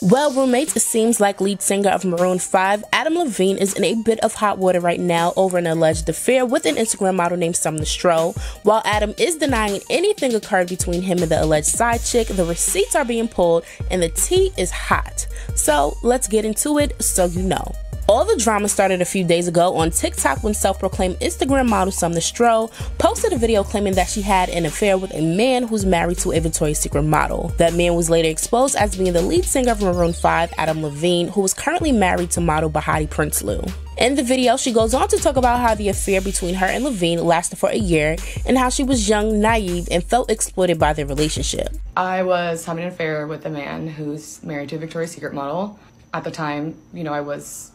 Well, roommates, it seems like lead singer of Maroon 5, Adam Levine, is in a bit of hot water right now over an alleged affair with an Instagram model named Sumner Stroh. While Adam is denying anything occurred between him and the alleged side chick, the receipts are being pulled and the tea is hot. So let's get into it so you know. All the drama started a few days ago on TikTok when self proclaimed Instagram model Sumner Stroh posted a video claiming that she had an affair with a man who's married to a Victoria's Secret model. That man was later exposed as being the lead singer of Maroon 5, Adam Levine, who was currently married to model Behati Prinsloo. In the video, she goes on to talk about how the affair between her and Levine lasted for a year and how she was young, naive, and felt exploited by their relationship. I was having an affair with a man who's married to a Victoria's Secret model. At the time, you know, I was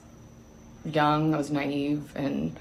young, I was naive, and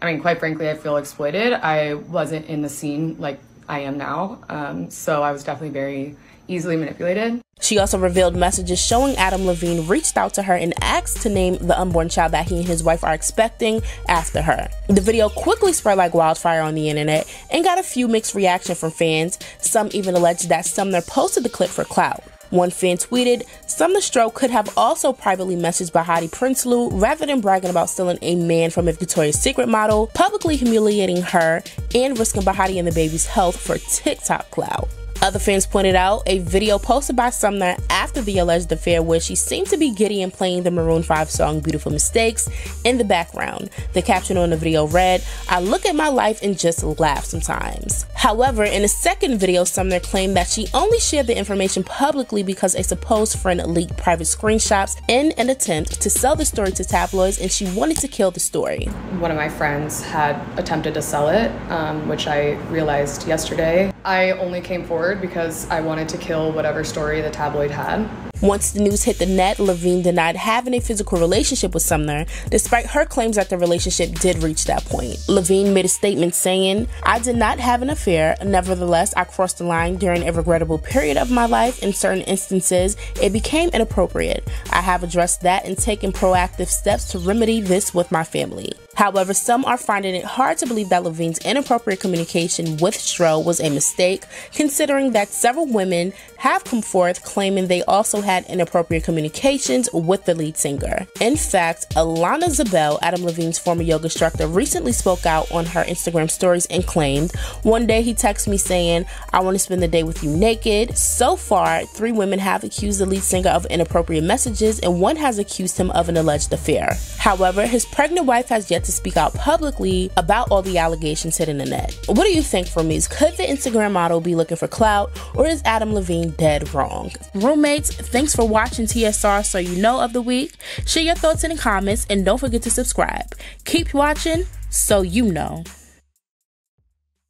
I mean, quite frankly, I feel exploited. I wasn't in the scene like I am now, um, so I was definitely very easily manipulated. She also revealed messages showing Adam Levine reached out to her and asked to name the unborn child that he and his wife are expecting after her. The video quickly spread like wildfire on the internet and got a few mixed reactions from fans. Some even alleged that Sumner posted the clip for clout. One fan tweeted, Sumner Stroh could have also privately messaged Behati Prinsloo rather than bragging about stealing a man from a Victoria's Secret model, publicly humiliating her, and risking Behati and the baby's health for TikTok clout. Other fans pointed out a video posted by Sumner after the alleged affair where she seemed to be giddy and playing the Maroon 5 song Beautiful Mistakes in the background. The caption on the video read, I look at my life and just laugh sometimes. However, in a second video, Sumner claimed that she only shared the information publicly because a supposed friend leaked private screenshots in an attempt to sell the story to tabloids and she wanted to kill the story. One of my friends had attempted to sell it, um, which I realized yesterday. I only came forward because I wanted to kill whatever story the tabloid had. Once the news hit the net, Levine denied having a physical relationship with Sumner, despite her claims that the relationship did reach that point. Levine made a statement saying, I did not have an affair, nevertheless, I crossed the line during a regrettable period of my life. In certain instances, it became inappropriate. I have addressed that and taken proactive steps to remedy this with my family. However, some are finding it hard to believe that Levine's inappropriate communication with Stroh was a mistake, considering that several women have come forth claiming they also had inappropriate communications with the lead singer. In fact, Alanna Zabel, Adam Levine's former yoga instructor, recently spoke out on her Instagram stories and claimed, One day he texted me saying, I want to spend the day with you naked. So far, three women have accused the lead singer of inappropriate messages, and one has accused him of an alleged affair. However, his pregnant wife has yet to speak out publicly about all the allegations hitting the net. What do you think for me? Could the Instagram model be looking for clout or is Adam Levine dead wrong? Roommates, thanks for watching TSR so you know of the week. Share your thoughts in the comments and don't forget to subscribe. Keep watching so you know.